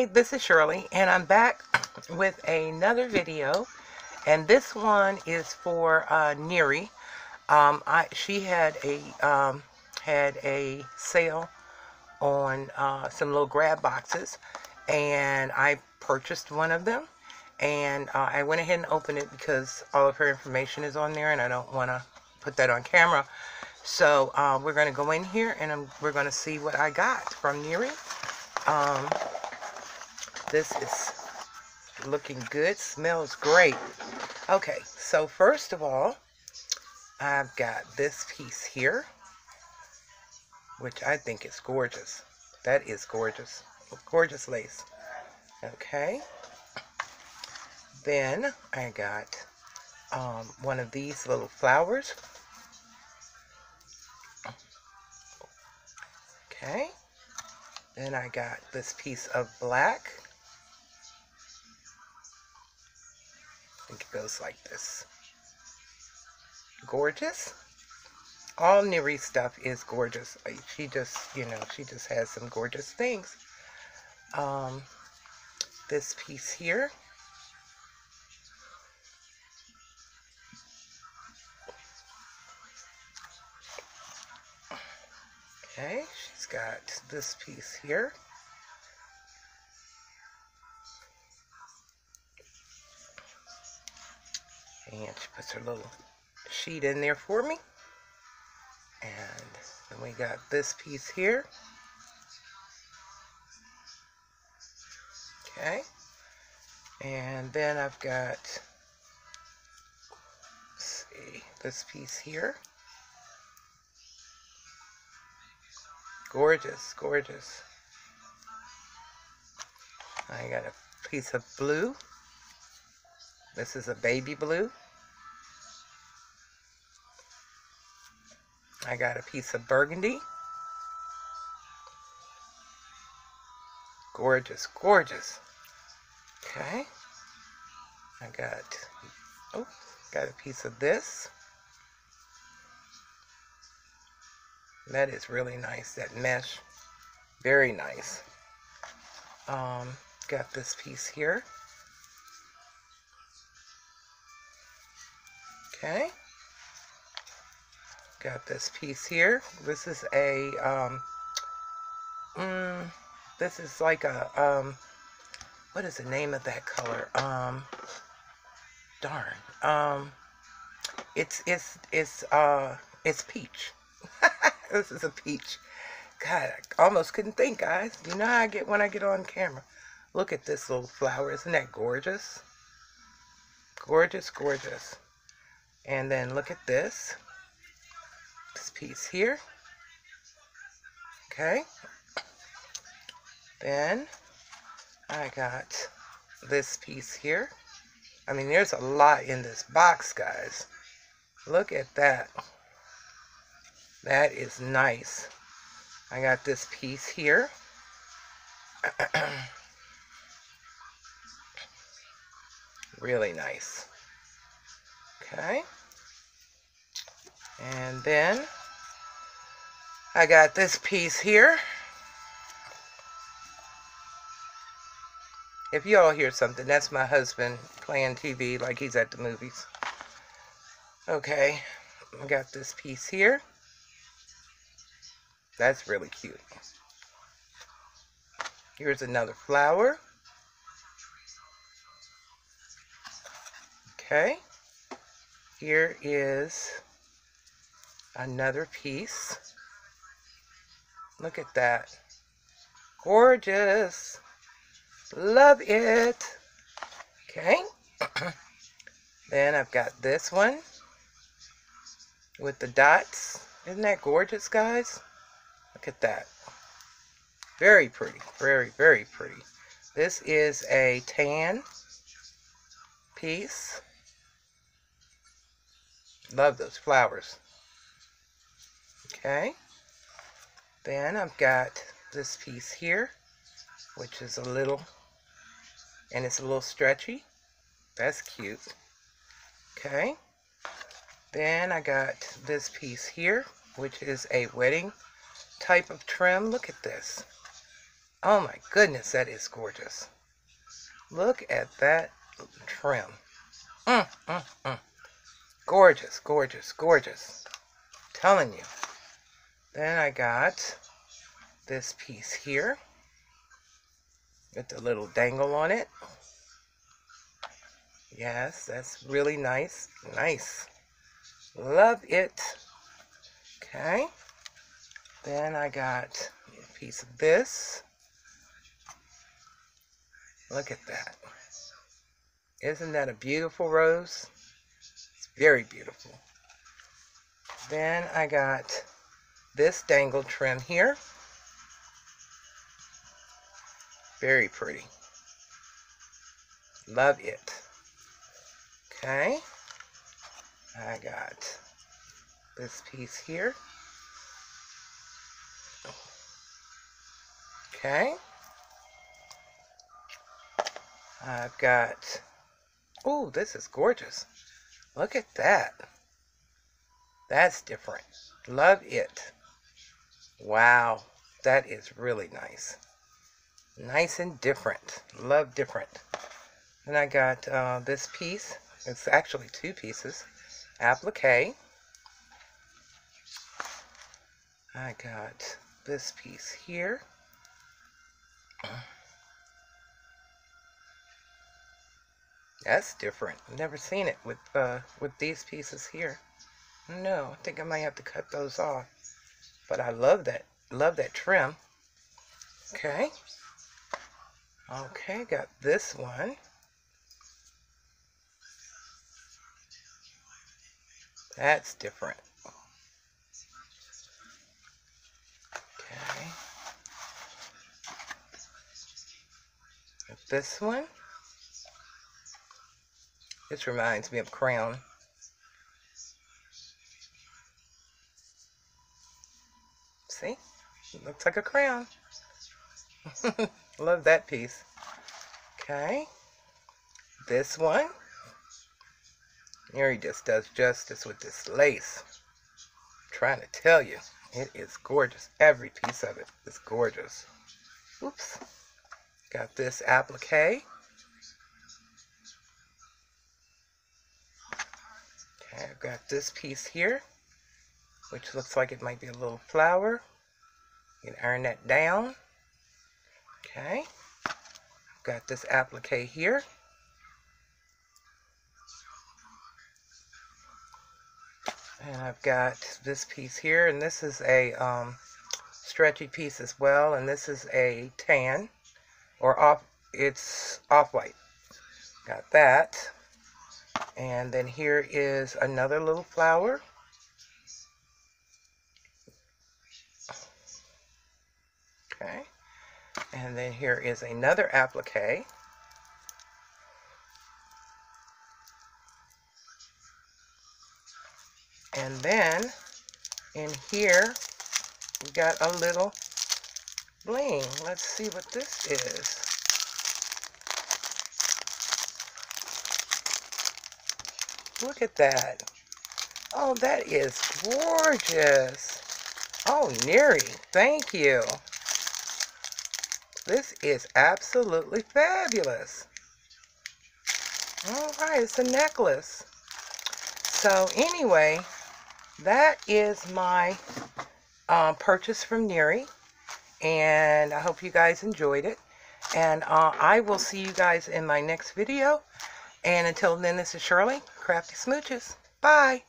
Hi, this is Shirley, and I'm back with another video. And this one is for uh, Nery. Um, I she had a um, had a sale on uh, some little grab boxes, and I purchased one of them. And uh, I went ahead and opened it because all of her information is on there, and I don't want to put that on camera. So uh, we're going to go in here, and I'm, we're going to see what I got from Nery. Um, this is looking good. Smells great. Okay, so first of all, I've got this piece here, which I think is gorgeous. That is gorgeous. Gorgeous lace. Okay. Then I got um, one of these little flowers. Okay. Then I got this piece of black. Think it goes like this. Gorgeous. All Nery stuff is gorgeous. She just, you know, she just has some gorgeous things. Um, this piece here. Okay, she's got this piece here. And she puts her little sheet in there for me. And then we got this piece here. Okay. And then I've got, see, this piece here. Gorgeous, gorgeous. I got a piece of blue. This is a baby blue. I got a piece of burgundy. Gorgeous, gorgeous. Okay. I got, oh, got a piece of this. That is really nice, that mesh. Very nice. Um, got this piece here. Okay got this piece here. This is a, um, mm, this is like a, um, what is the name of that color? Um, darn. Um, it's, it's, it's, uh, it's peach. this is a peach. God, I almost couldn't think, guys. You know how I get when I get on camera. Look at this little flower. Isn't that gorgeous? Gorgeous, gorgeous. And then look at this this piece here. Okay. Then I got this piece here. I mean, there's a lot in this box, guys. Look at that. That is nice. I got this piece here. really nice. Okay. And then I got this piece here. If you all hear something, that's my husband playing TV like he's at the movies. Okay, I got this piece here. That's really cute. Here's another flower. Okay. Here is another piece. Look at that. Gorgeous. Love it. Okay. then I've got this one with the dots. Isn't that gorgeous, guys? Look at that. Very pretty. Very, very pretty. This is a tan piece. Love those flowers. Okay. Then I've got this piece here, which is a little, and it's a little stretchy. That's cute. Okay. Then I got this piece here, which is a wedding type of trim. Look at this. Oh my goodness, that is gorgeous. Look at that trim. Mm, mm, mm. Gorgeous, gorgeous, gorgeous. telling you. Then I got this piece here with the little dangle on it. Yes, that's really nice. Nice. Love it. Okay. Then I got a piece of this. Look at that. Isn't that a beautiful rose? It's very beautiful. Then I got this dangle trim here. Very pretty. Love it. Okay. I got this piece here. Okay. I've got, oh, this is gorgeous. Look at that. That's different. Love it. Wow, that is really nice. Nice and different. Love different. Then I got uh, this piece. It's actually two pieces. Applique. I got this piece here. That's different. Never seen it with uh, with these pieces here. No, I think I might have to cut those off. But I love that. Love that trim. Okay. Okay, got this one. That's different. Okay. This one. This reminds me of Crown. Looks like a crown. Love that piece. Okay. This one. He just does justice with this lace. I'm trying to tell you, it is gorgeous. Every piece of it is gorgeous. Oops. Got this applique. Okay, I've got this piece here, which looks like it might be a little flower. Can iron that down. Okay. I've got this applique here. And I've got this piece here, and this is a um, stretchy piece as well, and this is a tan, or off, it's off-white. Got that. And then here is another little flower. Okay. And then here is another applique. And then in here, we got a little bling. Let's see what this is. Look at that. Oh, that is gorgeous. Oh, Nery, thank you. This is absolutely fabulous. All right, it's a necklace. So anyway, that is my uh, purchase from Nery. And I hope you guys enjoyed it. And uh, I will see you guys in my next video. And until then, this is Shirley, Crafty Smooches. Bye.